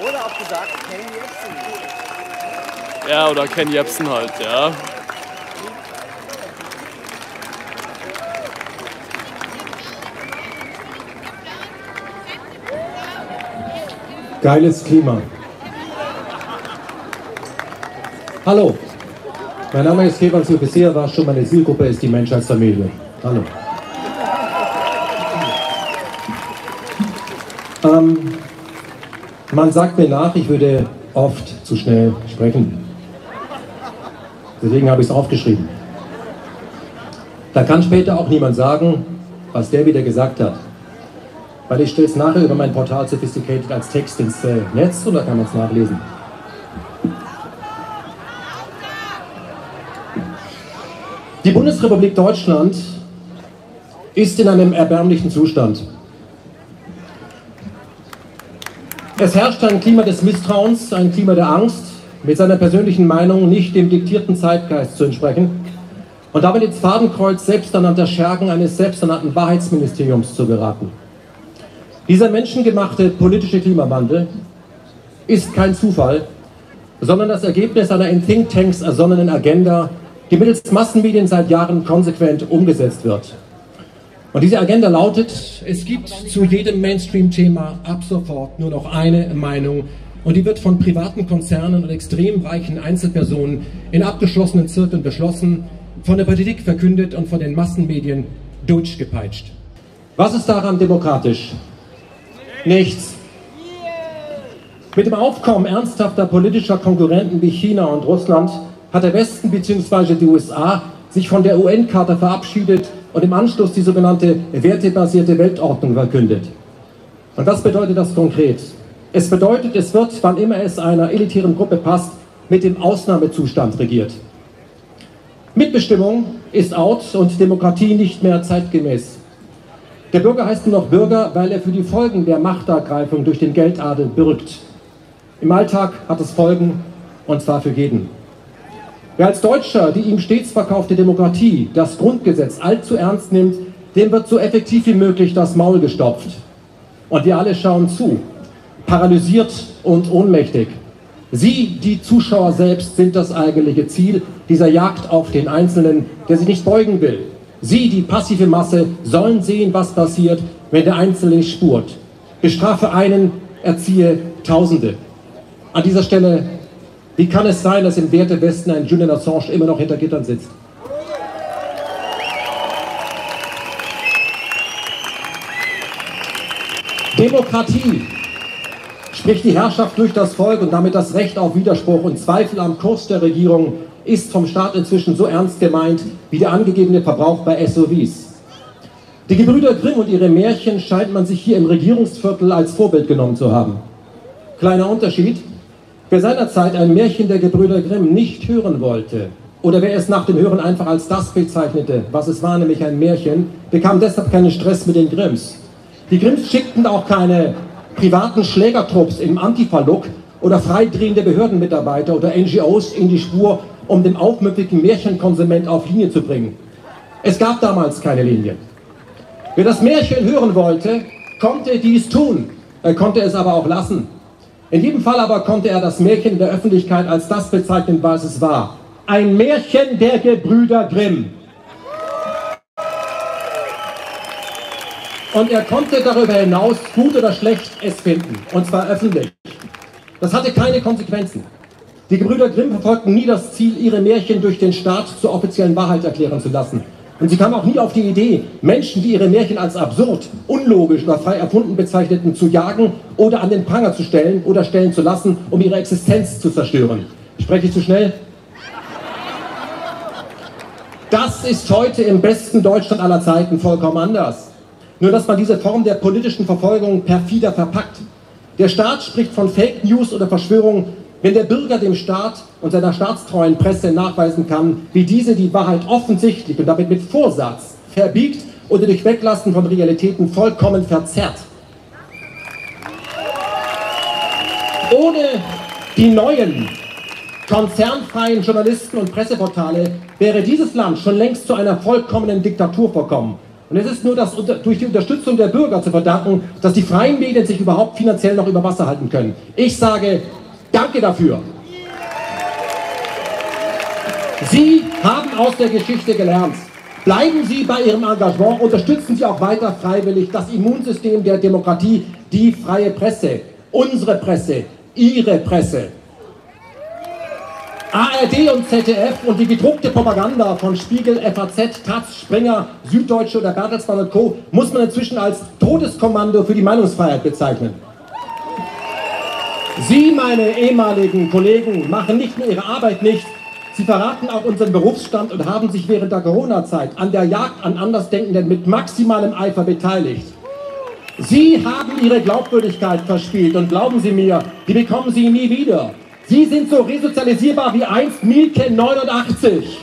Oder auch gesagt, Ken Jebsen. Ja, oder Ken Jebsen halt, ja. Geiles Klima. Hallo, mein Name ist Kevan Silvesea, war schon meine Zielgruppe ist die Menschheitsfamilie. Hallo. Ähm, man sagt mir nach, ich würde oft zu schnell sprechen. Deswegen habe ich es aufgeschrieben. Da kann später auch niemand sagen, was der wieder gesagt hat. Weil ich stelle es nachher über mein Portal Sophisticated als Text ins äh, Netz oder kann man es nachlesen? Die Bundesrepublik Deutschland ist in einem erbärmlichen Zustand. Es herrscht ein Klima des Misstrauens, ein Klima der Angst, mit seiner persönlichen Meinung nicht dem diktierten Zeitgeist zu entsprechen und damit ins Fadenkreuz selbsternannter Schergen eines selbsternannten Wahrheitsministeriums zu geraten. Dieser menschengemachte politische Klimawandel ist kein Zufall, sondern das Ergebnis einer in Thinktanks ersonnenen Agenda, die mittels Massenmedien seit Jahren konsequent umgesetzt wird. Und diese Agenda lautet, es gibt zu jedem Mainstream-Thema ab sofort nur noch eine Meinung und die wird von privaten Konzernen und extrem reichen Einzelpersonen in abgeschlossenen Zirkeln beschlossen, von der Politik verkündet und von den Massenmedien durchgepeitscht. Was ist daran demokratisch? Nichts. Mit dem Aufkommen ernsthafter politischer Konkurrenten wie China und Russland hat der Westen bzw. die USA sich von der UN-Charta verabschiedet und im Anschluss die sogenannte wertebasierte Weltordnung verkündet. Und was bedeutet das konkret? Es bedeutet, es wird, wann immer es einer elitären Gruppe passt, mit dem Ausnahmezustand regiert. Mitbestimmung ist out und Demokratie nicht mehr zeitgemäß. Der Bürger heißt nur noch Bürger, weil er für die Folgen der Machtergreifung durch den Geldadel bürgt. Im Alltag hat es Folgen, und zwar für jeden. Wer als Deutscher die ihm stets verkaufte Demokratie, das Grundgesetz, allzu ernst nimmt, dem wird so effektiv wie möglich das Maul gestopft. Und wir alle schauen zu, paralysiert und ohnmächtig. Sie, die Zuschauer selbst, sind das eigentliche Ziel dieser Jagd auf den Einzelnen, der sich nicht beugen will, Sie, die passive Masse, sollen sehen, was passiert, wenn der Einzelne nicht spurt. Bestrafe einen, erziehe Tausende. An dieser Stelle, wie kann es sein, dass im Werte Westen ein Julian Assange immer noch hinter Gittern sitzt? Demokratie sprich die Herrschaft durch das Volk und damit das Recht auf Widerspruch und Zweifel am Kurs der Regierung ist vom Staat inzwischen so ernst gemeint wie der angegebene Verbrauch bei SOVs. Die Gebrüder Grimm und ihre Märchen scheint man sich hier im Regierungsviertel als Vorbild genommen zu haben. Kleiner Unterschied, wer seinerzeit ein Märchen der Gebrüder Grimm nicht hören wollte, oder wer es nach dem Hören einfach als das bezeichnete, was es war, nämlich ein Märchen, bekam deshalb keinen Stress mit den Grimms. Die Grimms schickten auch keine privaten Schlägertrupps im Antifa-Look oder freidrehende Behördenmitarbeiter oder NGOs in die Spur, um den aufmüpfigen Märchenkonsument auf Linie zu bringen. Es gab damals keine Linie. Wer das Märchen hören wollte, konnte dies tun. Er konnte es aber auch lassen. In jedem Fall aber konnte er das Märchen in der Öffentlichkeit als das bezeichnen, was es war. Ein Märchen der Gebrüder Grimm. Und er konnte darüber hinaus, gut oder schlecht, es finden. Und zwar öffentlich. Das hatte keine Konsequenzen. Die Gebrüder Grimm verfolgten nie das Ziel, ihre Märchen durch den Staat zur offiziellen Wahrheit erklären zu lassen. Und sie kamen auch nie auf die Idee, Menschen, die ihre Märchen als absurd, unlogisch oder frei erfunden bezeichneten, zu jagen oder an den Pranger zu stellen oder stellen zu lassen, um ihre Existenz zu zerstören. Spreche ich zu schnell? Das ist heute im besten Deutschland aller Zeiten vollkommen anders. Nur dass man diese Form der politischen Verfolgung perfider verpackt. Der Staat spricht von Fake News oder Verschwörung, wenn der Bürger dem Staat und seiner staatstreuen Presse nachweisen kann, wie diese die Wahrheit offensichtlich und damit mit Vorsatz verbiegt oder durch Weglassen von Realitäten vollkommen verzerrt. Ohne die neuen konzernfreien Journalisten und Presseportale wäre dieses Land schon längst zu einer vollkommenen Diktatur verkommen. Und es ist nur das, durch die Unterstützung der Bürger zu verdanken, dass die freien Medien sich überhaupt finanziell noch über Wasser halten können. Ich sage, danke dafür. Sie haben aus der Geschichte gelernt. Bleiben Sie bei Ihrem Engagement, unterstützen Sie auch weiter freiwillig das Immunsystem der Demokratie, die freie Presse, unsere Presse, Ihre Presse. ARD und ZDF und die gedruckte Propaganda von Spiegel, FAZ, Taz, Springer, Süddeutsche oder Bertelsmann Co. muss man inzwischen als Todeskommando für die Meinungsfreiheit bezeichnen. Sie, meine ehemaligen Kollegen, machen nicht nur ihre Arbeit nicht, sie verraten auch unseren Berufsstand und haben sich während der Corona-Zeit an der Jagd an Andersdenkenden mit maximalem Eifer beteiligt. Sie haben Ihre Glaubwürdigkeit verspielt und glauben Sie mir, die bekommen Sie nie wieder. Sie sind so resozialisierbar wie einst Mielke 89.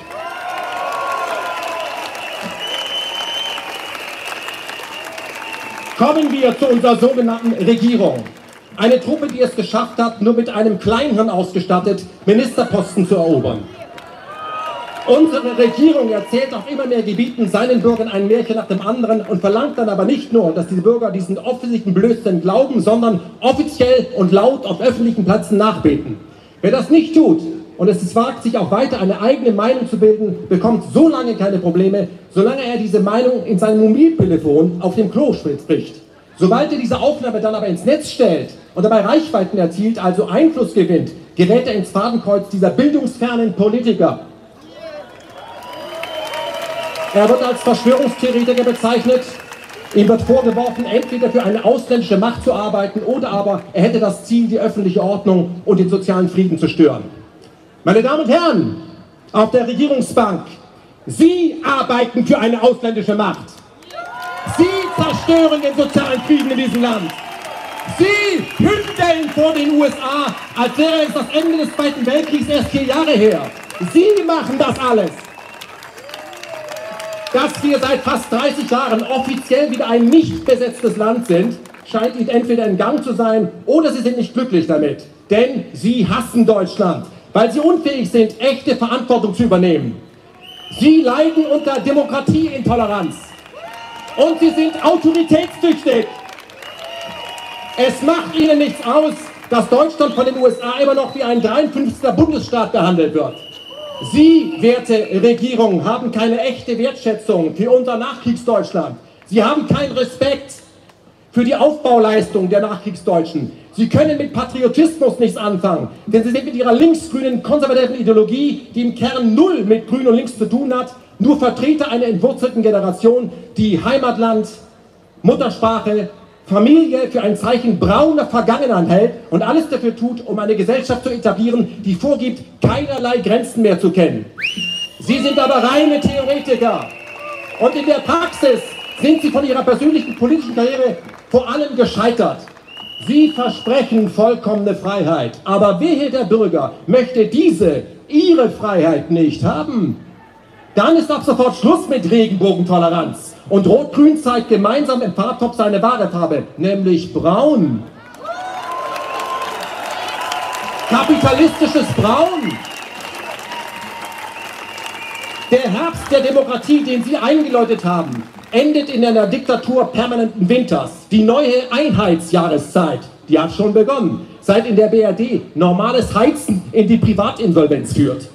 Kommen wir zu unserer sogenannten Regierung. Eine Truppe, die es geschafft hat, nur mit einem Kleinhirn ausgestattet, Ministerposten zu erobern. Unsere Regierung erzählt auf immer mehr Gebieten seinen Bürgern ein Märchen nach dem anderen und verlangt dann aber nicht nur, dass die Bürger diesen offensichtlichen Blödsinn glauben, sondern offiziell und laut auf öffentlichen Plätzen nachbeten. Wer das nicht tut und es wagt, sich auch weiter eine eigene Meinung zu bilden, bekommt so lange keine Probleme, solange er diese Meinung in seinem Mobiltelefon auf dem Klo spricht. Sobald er diese Aufnahme dann aber ins Netz stellt und dabei Reichweiten erzielt, also Einfluss gewinnt, gerät er ins Fadenkreuz dieser bildungsfernen Politiker. Er wird als Verschwörungstheoretiker bezeichnet, Ihm wird vorgeworfen, entweder für eine ausländische Macht zu arbeiten oder aber er hätte das Ziel, die öffentliche Ordnung und den sozialen Frieden zu stören. Meine Damen und Herren, auf der Regierungsbank, Sie arbeiten für eine ausländische Macht. Sie zerstören den sozialen Frieden in diesem Land. Sie hüpfen vor den USA, als wäre es das Ende des Zweiten Weltkriegs erst vier Jahre her. Sie machen das alles dass wir seit fast 30 Jahren offiziell wieder ein nicht besetztes Land sind, scheint ihnen entweder in Gang zu sein oder sie sind nicht glücklich damit. Denn sie hassen Deutschland, weil sie unfähig sind, echte Verantwortung zu übernehmen. Sie leiden unter Demokratieintoleranz und sie sind autoritätstüchtig. Es macht ihnen nichts aus, dass Deutschland von den USA immer noch wie ein 53. Bundesstaat behandelt wird. Sie, werte Regierung, haben keine echte Wertschätzung für unser Nachkriegsdeutschland. Sie haben keinen Respekt für die Aufbauleistung der Nachkriegsdeutschen. Sie können mit Patriotismus nichts anfangen, denn sie sind mit ihrer linksgrünen konservativen Ideologie, die im Kern null mit Grün und Links zu tun hat, nur Vertreter einer entwurzelten Generation, die Heimatland, Muttersprache, Familie für ein Zeichen brauner Vergangenheit hält und alles dafür tut, um eine Gesellschaft zu etablieren, die vorgibt, keinerlei Grenzen mehr zu kennen. Sie sind aber reine Theoretiker. Und in der Praxis sind sie von ihrer persönlichen politischen Karriere vor allem gescheitert. Sie versprechen vollkommene Freiheit. Aber wer der Bürger möchte diese, ihre Freiheit nicht haben? Dann ist ab sofort Schluss mit Regenbogentoleranz. Und Rot-Grün zeigt gemeinsam im Farbtopf seine wahre Farbe, nämlich braun. Kapitalistisches Braun. Der Herbst der Demokratie, den Sie eingeläutet haben, endet in einer Diktatur permanenten Winters. Die neue Einheitsjahreszeit, die hat schon begonnen, seit in der BRD normales Heizen in die Privatinsolvenz führt.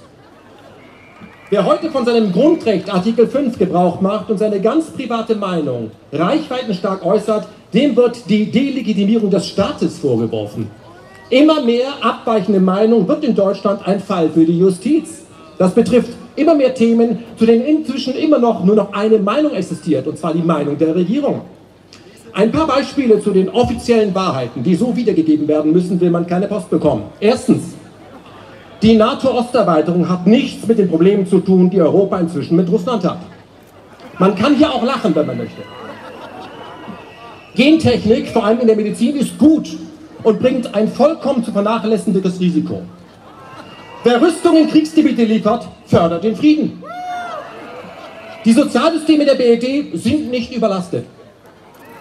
Wer heute von seinem Grundrecht Artikel 5 Gebrauch macht und seine ganz private Meinung reichweitenstark äußert, dem wird die Delegitimierung des Staates vorgeworfen. Immer mehr abweichende Meinung wird in Deutschland ein Fall für die Justiz. Das betrifft immer mehr Themen, zu denen inzwischen immer noch nur noch eine Meinung existiert, und zwar die Meinung der Regierung. Ein paar Beispiele zu den offiziellen Wahrheiten, die so wiedergegeben werden müssen, will man keine Post bekommen. Erstens, die NATO-Osterweiterung hat nichts mit den Problemen zu tun, die Europa inzwischen mit Russland hat. Man kann hier auch lachen, wenn man möchte. Gentechnik, vor allem in der Medizin, ist gut und bringt ein vollkommen zu vernachlässigendes Risiko. Wer Rüstung in Kriegsgebiete liefert, fördert den Frieden. Die Sozialsysteme der BED sind nicht überlastet.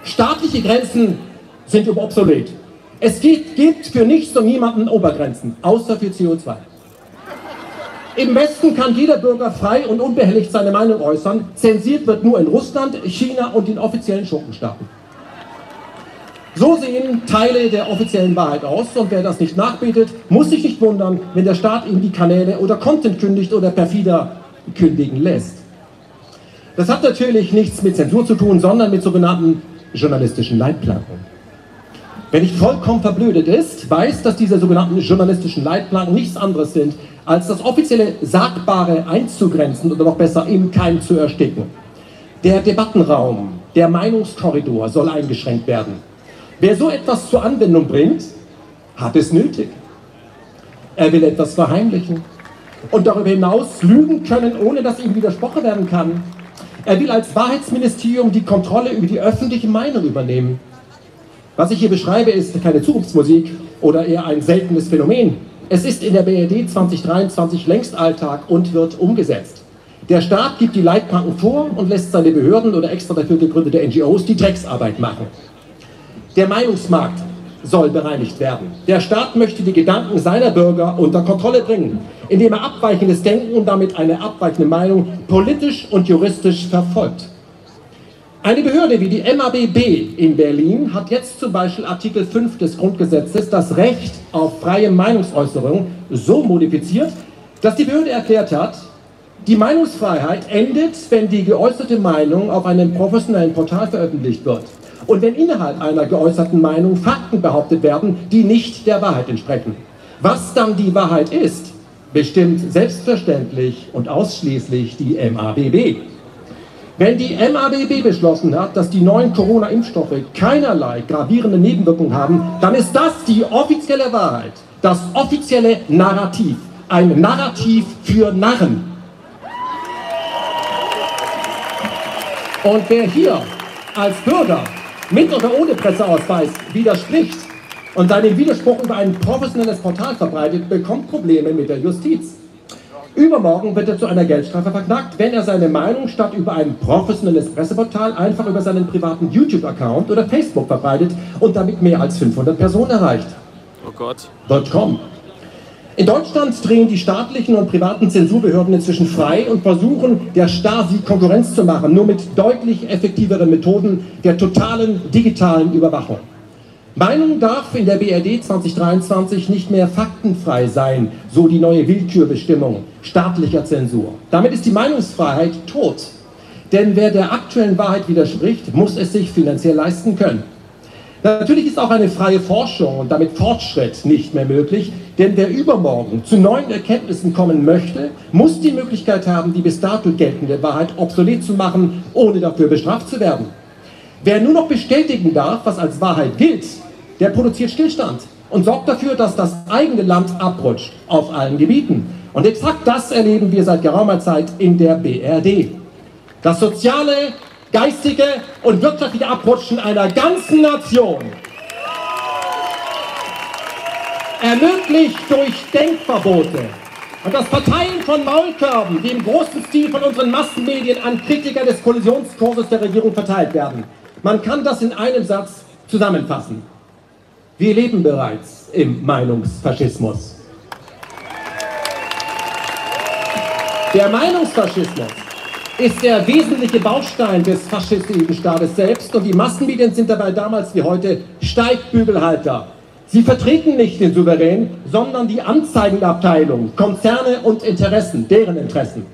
Staatliche Grenzen sind obsolet. Es gibt, für nichts und niemanden Obergrenzen, außer für CO2. Im Westen kann jeder Bürger frei und unbehelligt seine Meinung äußern. Zensiert wird nur in Russland, China und den offiziellen Schurkenstaaten. So sehen Teile der offiziellen Wahrheit aus und wer das nicht nachbetet, muss sich nicht wundern, wenn der Staat ihm die Kanäle oder Content kündigt oder perfider kündigen lässt. Das hat natürlich nichts mit Zensur zu tun, sondern mit sogenannten journalistischen Leitplanken. Wer nicht vollkommen verblödet ist, weiß, dass diese sogenannten journalistischen Leitplanken nichts anderes sind, als das offizielle Sagbare einzugrenzen oder noch besser im Keim zu ersticken. Der Debattenraum, der Meinungskorridor soll eingeschränkt werden. Wer so etwas zur Anwendung bringt, hat es nötig. Er will etwas verheimlichen und darüber hinaus lügen können, ohne dass ihm widersprochen werden kann. Er will als Wahrheitsministerium die Kontrolle über die öffentliche Meinung übernehmen. Was ich hier beschreibe, ist keine Zukunftsmusik oder eher ein seltenes Phänomen. Es ist in der BRD 2023 längst Alltag und wird umgesetzt. Der Staat gibt die Leitplanken vor und lässt seine Behörden oder extra dafür gegründete NGOs die Drecksarbeit machen. Der Meinungsmarkt soll bereinigt werden. Der Staat möchte die Gedanken seiner Bürger unter Kontrolle bringen, indem er abweichendes Denken und damit eine abweichende Meinung politisch und juristisch verfolgt. Eine Behörde wie die MABB in Berlin hat jetzt zum Beispiel Artikel 5 des Grundgesetzes das Recht auf freie Meinungsäußerung so modifiziert, dass die Behörde erklärt hat, die Meinungsfreiheit endet, wenn die geäußerte Meinung auf einem professionellen Portal veröffentlicht wird und wenn innerhalb einer geäußerten Meinung Fakten behauptet werden, die nicht der Wahrheit entsprechen. Was dann die Wahrheit ist, bestimmt selbstverständlich und ausschließlich die MABB. Wenn die MABB beschlossen hat, dass die neuen Corona-Impfstoffe keinerlei gravierende Nebenwirkungen haben, dann ist das die offizielle Wahrheit, das offizielle Narrativ. Ein Narrativ für Narren. Und wer hier als Bürger mit oder ohne Presseausweis widerspricht und seinen Widerspruch über ein professionelles Portal verbreitet, bekommt Probleme mit der Justiz. Übermorgen wird er zu einer Geldstrafe verknackt, wenn er seine Meinung statt über ein professionelles Presseportal einfach über seinen privaten YouTube-Account oder Facebook verbreitet und damit mehr als 500 Personen erreicht. Oh Gott. .com. In Deutschland drehen die staatlichen und privaten Zensurbehörden inzwischen frei und versuchen, der Stasi Konkurrenz zu machen, nur mit deutlich effektiveren Methoden der totalen digitalen Überwachung. Meinung darf in der BRD 2023 nicht mehr faktenfrei sein, so die neue Willkürbestimmung staatlicher Zensur. Damit ist die Meinungsfreiheit tot. Denn wer der aktuellen Wahrheit widerspricht, muss es sich finanziell leisten können. Natürlich ist auch eine freie Forschung und damit Fortschritt nicht mehr möglich, denn wer übermorgen zu neuen Erkenntnissen kommen möchte, muss die Möglichkeit haben, die bis dato geltende Wahrheit obsolet zu machen, ohne dafür bestraft zu werden. Wer nur noch bestätigen darf, was als Wahrheit gilt, der produziert Stillstand und sorgt dafür, dass das eigene Land abrutscht auf allen Gebieten. Und exakt das erleben wir seit geraumer Zeit in der BRD. Das soziale, geistige und wirtschaftliche Abrutschen einer ganzen Nation ermöglicht durch Denkverbote und das Verteilen von Maulkörben, die im großen Stil von unseren Massenmedien an Kritiker des Kollisionskurses der Regierung verteilt werden. Man kann das in einem Satz zusammenfassen. Wir leben bereits im Meinungsfaschismus. Der Meinungsfaschismus ist der wesentliche Baustein des faschistischen Staates selbst und die Massenmedien sind dabei damals wie heute Steigbügelhalter. Sie vertreten nicht den Souverän, sondern die Anzeigenabteilung, Konzerne und Interessen, deren Interessen.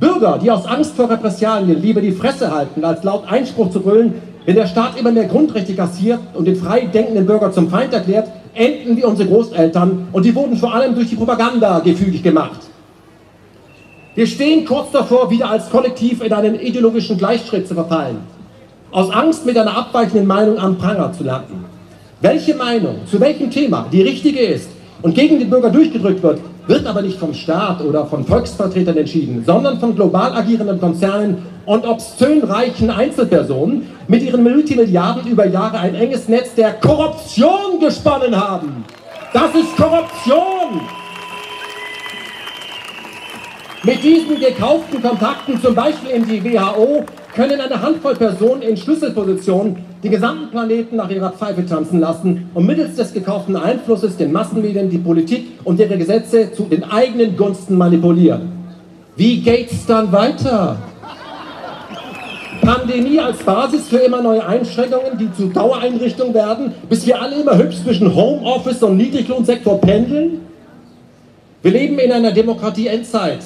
Bürger, die aus Angst vor Repressalien lieber die Fresse halten, als laut Einspruch zu brüllen, wenn der Staat immer mehr Grundrechte kassiert und den frei denkenden Bürger zum Feind erklärt, enden wie unsere Großeltern und die wurden vor allem durch die Propaganda gefügig gemacht. Wir stehen kurz davor, wieder als Kollektiv in einen ideologischen Gleichschritt zu verfallen, aus Angst mit einer abweichenden Meinung am Pranger zu landen. Welche Meinung zu welchem Thema die richtige ist und gegen den Bürger durchgedrückt wird, wird aber nicht vom Staat oder von Volksvertretern entschieden, sondern von global agierenden Konzernen und obszön reichen Einzelpersonen mit ihren Multimilliarden über Jahre ein enges Netz der Korruption gesponnen haben. Das ist Korruption! Mit diesen gekauften Kontakten, zum Beispiel in die WHO, können eine Handvoll Personen in Schlüsselpositionen den gesamten Planeten nach ihrer Pfeife tanzen lassen und mittels des gekauften Einflusses den Massenmedien die Politik und ihre Gesetze zu den eigenen Gunsten manipulieren. Wie geht's dann weiter? Pandemie als Basis für immer neue Einschränkungen, die zu Dauereinrichtungen werden, bis wir alle immer hübsch zwischen Homeoffice und Niedriglohnsektor pendeln? Wir leben in einer Demokratie-Endzeit.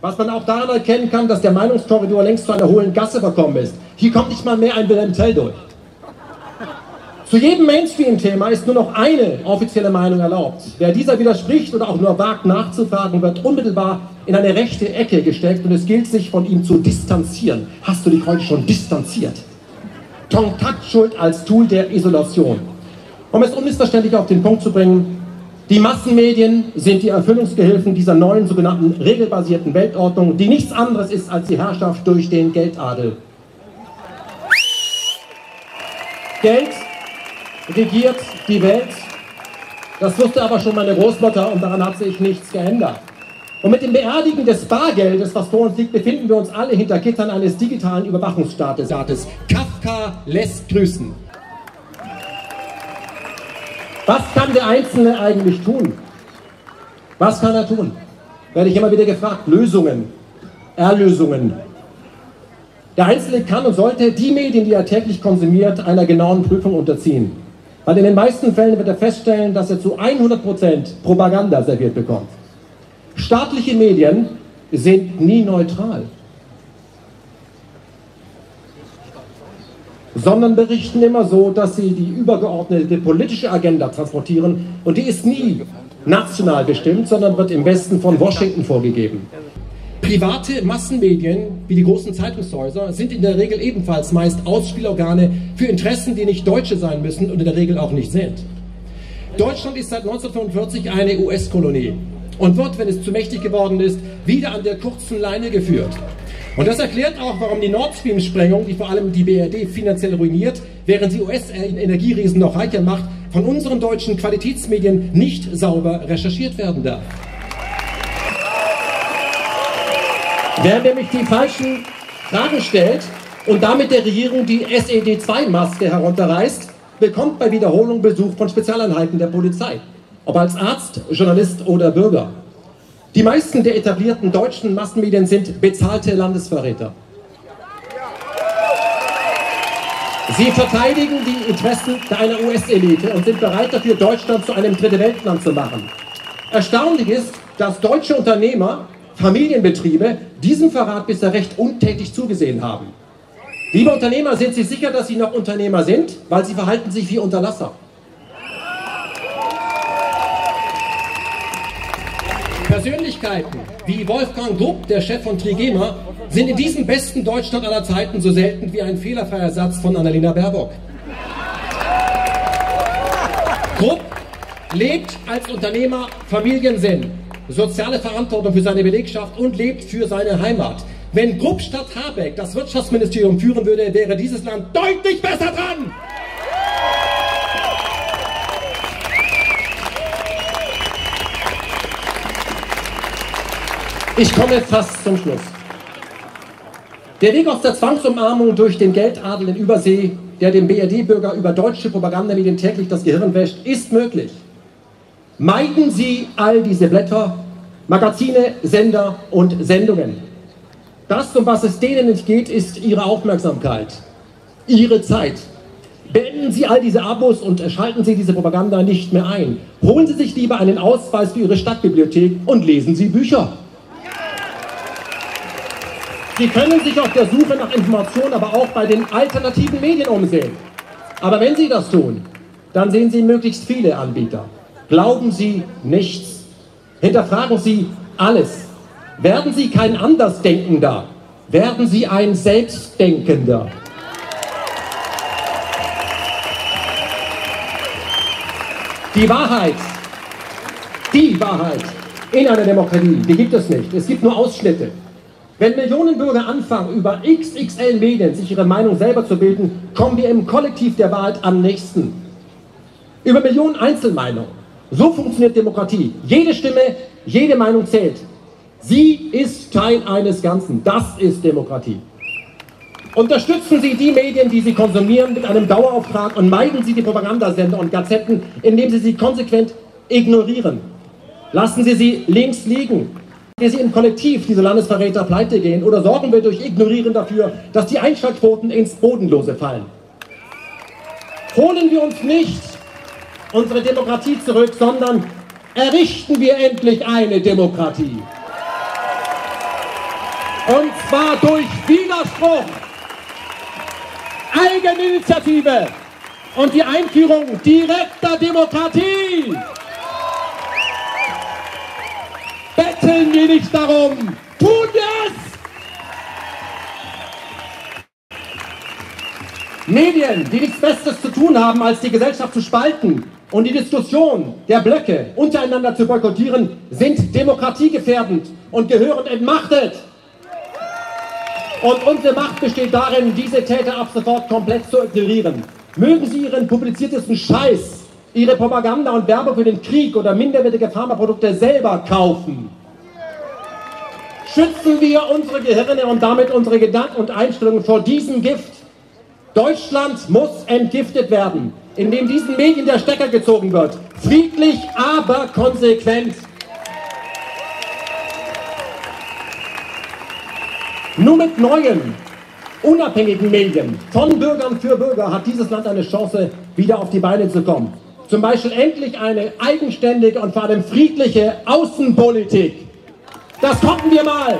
Was man auch daran erkennen kann, dass der Meinungskorridor längst zu einer hohlen Gasse verkommen ist. Hier kommt nicht mal mehr ein Wilhelm Tell durch. Zu jedem Mainstream-Thema ist nur noch eine offizielle Meinung erlaubt. Wer dieser widerspricht oder auch nur wagt nachzufragen, wird unmittelbar in eine rechte Ecke gesteckt und es gilt sich von ihm zu distanzieren. Hast du dich heute schon distanziert? Kontaktschuld als Tool der Isolation. Um es unmissverständlich auf den Punkt zu bringen, die Massenmedien sind die Erfüllungsgehilfen dieser neuen sogenannten regelbasierten Weltordnung, die nichts anderes ist als die Herrschaft durch den Geldadel. Geld regiert die Welt. Das wusste aber schon meine Großmutter und daran hat sich nichts geändert. Und mit dem Beerdigen des Bargeldes, was vor uns liegt, befinden wir uns alle hinter Gittern eines digitalen Überwachungsstaates. Kafka lässt grüßen. Was kann der Einzelne eigentlich tun? Was kann er tun? Werde ich immer wieder gefragt. Lösungen, Erlösungen. Der Einzelne kann und sollte die Medien, die er täglich konsumiert, einer genauen Prüfung unterziehen. Weil in den meisten Fällen wird er feststellen, dass er zu 100% Propaganda serviert bekommt. Staatliche Medien sind nie neutral. Sondern berichten immer so, dass sie die übergeordnete politische Agenda transportieren und die ist nie national bestimmt, sondern wird im Westen von Washington vorgegeben. Private Massenmedien wie die großen Zeitungshäuser sind in der Regel ebenfalls meist Ausspielorgane für Interessen, die nicht deutsche sein müssen und in der Regel auch nicht sind. Deutschland ist seit 1945 eine US-Kolonie und wird, wenn es zu mächtig geworden ist, wieder an der kurzen Leine geführt. Und das erklärt auch, warum die Nord Stream-Sprengung, die vor allem die BRD finanziell ruiniert, während sie US-Energieriesen noch reicher macht, von unseren deutschen Qualitätsmedien nicht sauber recherchiert werden darf. Wer nämlich die falschen Fragen stellt und damit der Regierung die SED-2-Maske herunterreißt, bekommt bei Wiederholung Besuch von Spezialeinheiten der Polizei. Ob als Arzt, Journalist oder Bürger. Die meisten der etablierten deutschen Massenmedien sind bezahlte Landesverräter. Sie verteidigen die Interessen einer US-Elite und sind bereit dafür, Deutschland zu einem Dritte Weltland zu machen. Erstaunlich ist, dass deutsche Unternehmer, Familienbetriebe diesem Verrat bisher recht untätig zugesehen haben. Liebe Unternehmer, sind Sie sicher, dass Sie noch Unternehmer sind? Weil Sie verhalten sich wie Unterlasser. Persönlichkeiten wie Wolfgang Grupp, der Chef von Trigema, sind in diesem besten Deutschland aller Zeiten so selten wie ein fehlerfreier Satz von Annalena Baerbock. Grupp lebt als Unternehmer Familiensinn, soziale Verantwortung für seine Belegschaft und lebt für seine Heimat. Wenn Grupp statt Habeck das Wirtschaftsministerium führen würde, wäre dieses Land deutlich besser dran. Ich komme fast zum Schluss. Der Weg aus der Zwangsumarmung durch den Geldadel in Übersee, der dem BRD-Bürger über deutsche Propagandamedien täglich das Gehirn wäscht, ist möglich. Meiden Sie all diese Blätter, Magazine, Sender und Sendungen. Das, um was es denen nicht geht, ist Ihre Aufmerksamkeit, Ihre Zeit. Beenden Sie all diese Abos und schalten Sie diese Propaganda nicht mehr ein. Holen Sie sich lieber einen Ausweis für Ihre Stadtbibliothek und lesen Sie Bücher. Sie können sich auf der Suche nach Informationen aber auch bei den alternativen Medien umsehen. Aber wenn Sie das tun, dann sehen Sie möglichst viele Anbieter. Glauben Sie nichts. Hinterfragen Sie alles. Werden Sie kein Andersdenkender, werden Sie ein Selbstdenkender. Die Wahrheit, die Wahrheit in einer Demokratie, die gibt es nicht. Es gibt nur Ausschnitte. Wenn Millionen Bürger anfangen, über XXL Medien sich ihre Meinung selber zu bilden, kommen wir im Kollektiv der Wahrheit am nächsten. Über Millionen Einzelmeinungen. So funktioniert Demokratie. Jede Stimme, jede Meinung zählt. Sie ist Teil eines Ganzen. Das ist Demokratie. Unterstützen Sie die Medien, die Sie konsumieren, mit einem Dauerauftrag und meiden Sie die Propagandasender und Gazetten, indem Sie sie konsequent ignorieren. Lassen Sie sie links liegen. Lassen Sie im Kollektiv diese Landesverräter pleite gehen oder sorgen wir durch Ignorieren dafür, dass die Einschaltquoten ins Bodenlose fallen. Holen wir uns nicht unsere Demokratie zurück, sondern errichten wir endlich eine Demokratie. Und zwar durch Widerspruch, Eigeninitiative und die Einführung direkter Demokratie. Betteln wir nicht darum, tun wir es! Medien, die nichts Besseres zu tun haben, als die Gesellschaft zu spalten und die Diskussion der Blöcke untereinander zu boykottieren, sind demokratiegefährdend und gehören entmachtet. Und unsere Macht besteht darin, diese Täter ab sofort komplett zu ignorieren. Mögen sie ihren publiziertesten Scheiß, ihre Propaganda und Werbung für den Krieg oder minderwertige Pharmaprodukte selber kaufen. Schützen wir unsere Gehirne und damit unsere Gedanken und Einstellungen vor diesem Gift. Deutschland muss entgiftet werden, indem diesen Medien der Stecker gezogen wird. Friedlich, aber konsequent. Nur mit neuen, unabhängigen Medien von Bürgern für Bürger hat dieses Land eine Chance, wieder auf die Beine zu kommen. Zum Beispiel endlich eine eigenständige und vor allem friedliche Außenpolitik. Das konnten wir mal.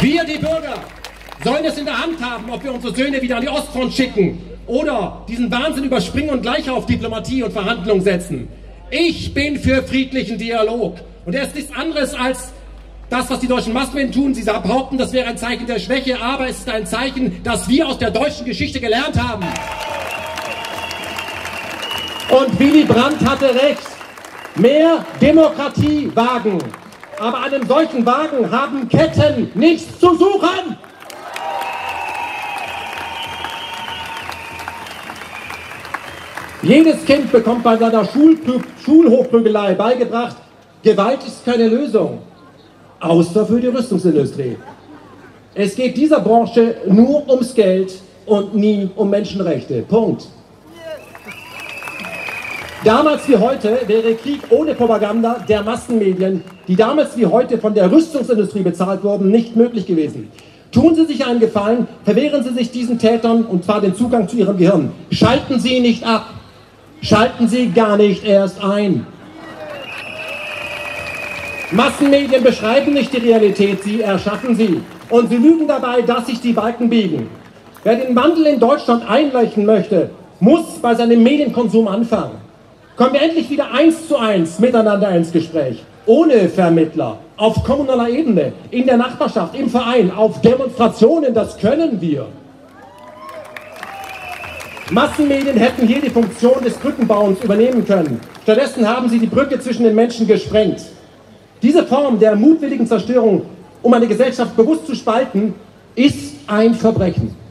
Wir, die Bürger, sollen es in der Hand haben, ob wir unsere Söhne wieder an die Ostfront schicken oder diesen Wahnsinn überspringen und gleich auf Diplomatie und Verhandlung setzen. Ich bin für friedlichen Dialog. Und er ist nichts anderes als das, was die deutschen Massenmedien tun. Sie behaupten, das wäre ein Zeichen der Schwäche, aber es ist ein Zeichen, das wir aus der deutschen Geschichte gelernt haben. Und Willy Brandt hatte recht. Mehr Demokratie wagen. Aber an einem solchen Wagen haben Ketten nichts zu suchen. Jedes Kind bekommt bei seiner Schulhochprügelei beigebracht, Gewalt ist keine Lösung, außer für die Rüstungsindustrie. Es geht dieser Branche nur ums Geld und nie um Menschenrechte. Punkt. Damals wie heute wäre Krieg ohne Propaganda der Massenmedien, die damals wie heute von der Rüstungsindustrie bezahlt wurden, nicht möglich gewesen. Tun Sie sich einen Gefallen, verwehren Sie sich diesen Tätern und zwar den Zugang zu Ihrem Gehirn. Schalten Sie nicht ab. Schalten Sie gar nicht erst ein. Massenmedien beschreiben nicht die Realität, sie erschaffen sie. Und sie lügen dabei, dass sich die Balken biegen. Wer den Wandel in Deutschland einleiten möchte, muss bei seinem Medienkonsum anfangen. Kommen wir endlich wieder eins zu eins miteinander ins Gespräch. Ohne Vermittler, auf kommunaler Ebene, in der Nachbarschaft, im Verein, auf Demonstrationen, das können wir. Massenmedien hätten hier die Funktion des Brückenbauens übernehmen können. Stattdessen haben sie die Brücke zwischen den Menschen gesprengt. Diese Form der mutwilligen Zerstörung, um eine Gesellschaft bewusst zu spalten, ist ein Verbrechen.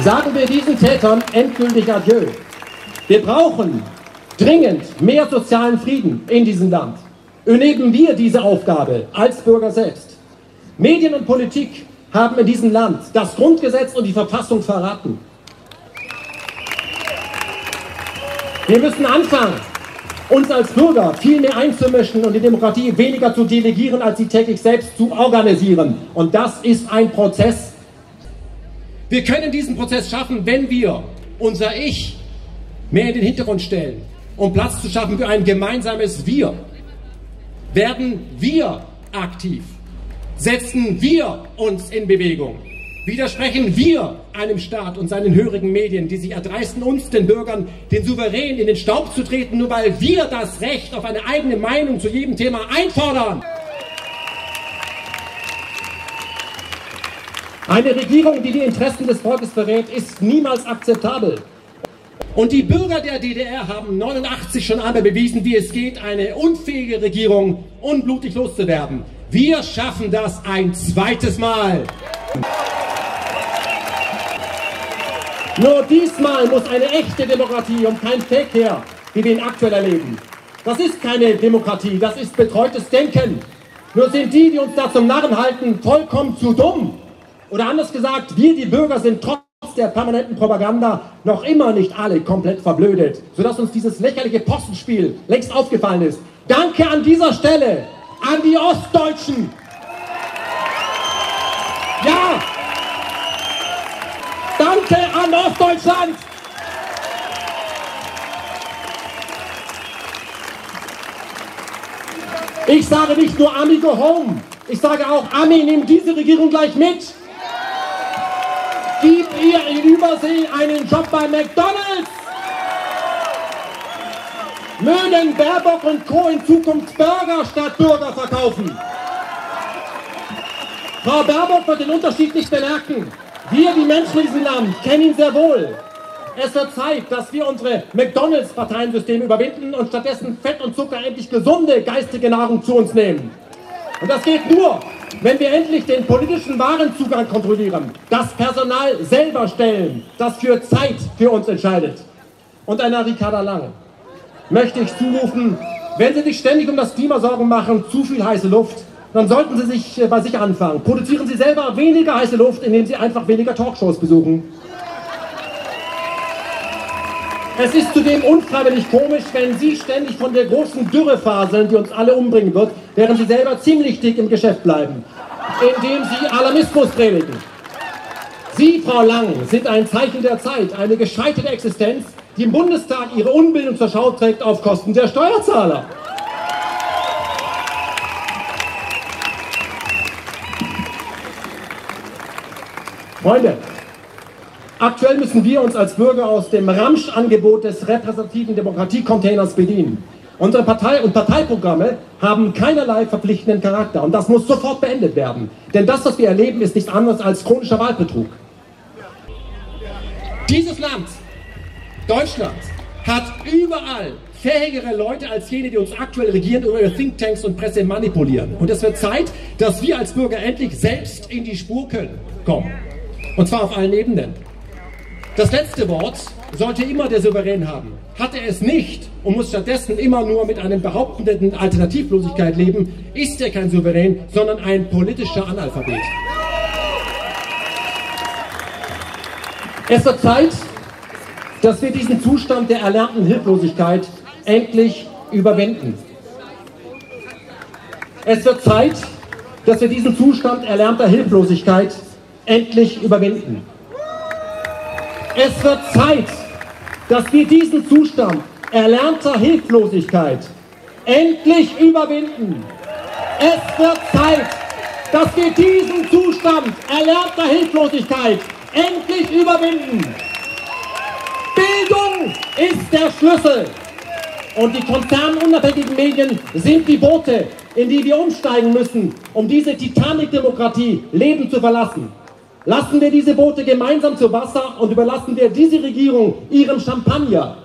Sagen wir diesen Tätern endgültig Adieu. Wir brauchen dringend mehr sozialen Frieden in diesem Land. Übernehmen wir diese Aufgabe als Bürger selbst. Medien und Politik haben in diesem Land das Grundgesetz und die Verfassung verraten. Wir müssen anfangen, uns als Bürger viel mehr einzumischen und die Demokratie weniger zu delegieren, als sie täglich selbst zu organisieren. Und das ist ein Prozess. Wir können diesen Prozess schaffen, wenn wir unser Ich mehr in den Hintergrund stellen, um Platz zu schaffen für ein gemeinsames Wir. Werden wir aktiv setzen wir uns in Bewegung. Widersprechen wir einem Staat und seinen hörigen Medien, die sich erdreisten, uns, den Bürgern, den Souverän in den Staub zu treten, nur weil wir das Recht auf eine eigene Meinung zu jedem Thema einfordern. Eine Regierung, die die Interessen des Volkes verrät, ist niemals akzeptabel. Und die Bürger der DDR haben 89 schon einmal bewiesen, wie es geht, eine unfähige Regierung unblutig loszuwerden. Wir schaffen das ein zweites Mal. Nur diesmal muss eine echte Demokratie und kein Fake her, wie wir ihn aktuell erleben. Das ist keine Demokratie, das ist betreutes Denken. Nur sind die, die uns da zum Narren halten, vollkommen zu dumm. Oder anders gesagt, wir, die Bürger, sind trotz der permanenten Propaganda noch immer nicht alle komplett verblödet, sodass uns dieses lächerliche Postenspiel längst aufgefallen ist. Danke an dieser Stelle an die Ostdeutschen. Ja! Danke an Ostdeutschland! Ich sage nicht nur Ami go home, ich sage auch Ami, nimm diese Regierung gleich mit. Ihr in Übersee einen Job bei McDonalds. Mögen Baerbock und Co. in Zukunft Burger statt Bürger verkaufen. Frau Baerbock wird den Unterschied nicht bemerken. Wir, die Menschen in diesem Land, kennen ihn sehr wohl. Es wird Zeit, dass wir unsere McDonalds-Parteiensysteme überwinden und stattdessen Fett und Zucker endlich gesunde geistige Nahrung zu uns nehmen. Und das geht nur, wenn wir endlich den politischen Warenzugang kontrollieren, das Personal selber stellen, das für Zeit für uns entscheidet. Und einer Ricarda Lang möchte ich zurufen, wenn Sie sich ständig um das Klima Sorgen machen, zu viel heiße Luft, dann sollten Sie sich äh, bei sich anfangen. Produzieren Sie selber weniger heiße Luft, indem Sie einfach weniger Talkshows besuchen. Es ist zudem unfreiwillig komisch, wenn Sie ständig von der großen Dürre faseln, die uns alle umbringen wird, während Sie selber ziemlich dick im Geschäft bleiben, indem Sie Alarmismus predigen. Sie, Frau Lang, sind ein Zeichen der Zeit, eine gescheiterte Existenz, die im Bundestag ihre Unbildung zur Schau trägt auf Kosten der Steuerzahler. Freunde, Aktuell müssen wir uns als Bürger aus dem Ramsch-Angebot des repräsentativen Demokratiecontainers bedienen. Unsere Partei und Parteiprogramme haben keinerlei verpflichtenden Charakter und das muss sofort beendet werden. Denn das, was wir erleben, ist nichts anderes als chronischer Wahlbetrug. Dieses Land, Deutschland, hat überall fähigere Leute als jene, die uns aktuell regieren, über ihre Thinktanks und Presse manipulieren. Und es wird Zeit, dass wir als Bürger endlich selbst in die Spur können, kommen. Und zwar auf allen Ebenen. Das letzte Wort sollte immer der Souverän haben. Hat er es nicht und muss stattdessen immer nur mit einem behauptenden Alternativlosigkeit leben, ist er kein Souverän, sondern ein politischer Analphabet. Es wird Zeit, dass wir diesen Zustand der erlernten Hilflosigkeit endlich überwinden. Es wird Zeit, dass wir diesen Zustand erlernter Hilflosigkeit endlich überwinden. Es wird Zeit, dass wir diesen Zustand erlernter Hilflosigkeit endlich überwinden. Es wird Zeit, dass wir diesen Zustand erlernter Hilflosigkeit endlich überwinden. Bildung ist der Schlüssel. Und die konzernunabhängigen Medien sind die Boote, in die wir umsteigen müssen, um diese Titanic-Demokratie lebend zu verlassen. Lassen wir diese Boote gemeinsam zu Wasser und überlassen wir diese Regierung ihrem Champagner.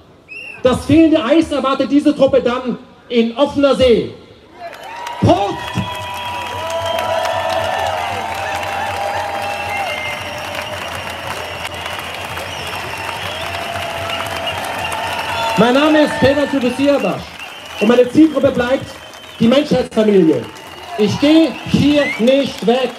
Das fehlende Eis erwartet diese Truppe dann in offener See. Prost! Mein Name ist Peter Tubesiabasch und meine Zielgruppe bleibt die Menschheitsfamilie. Ich gehe hier nicht weg.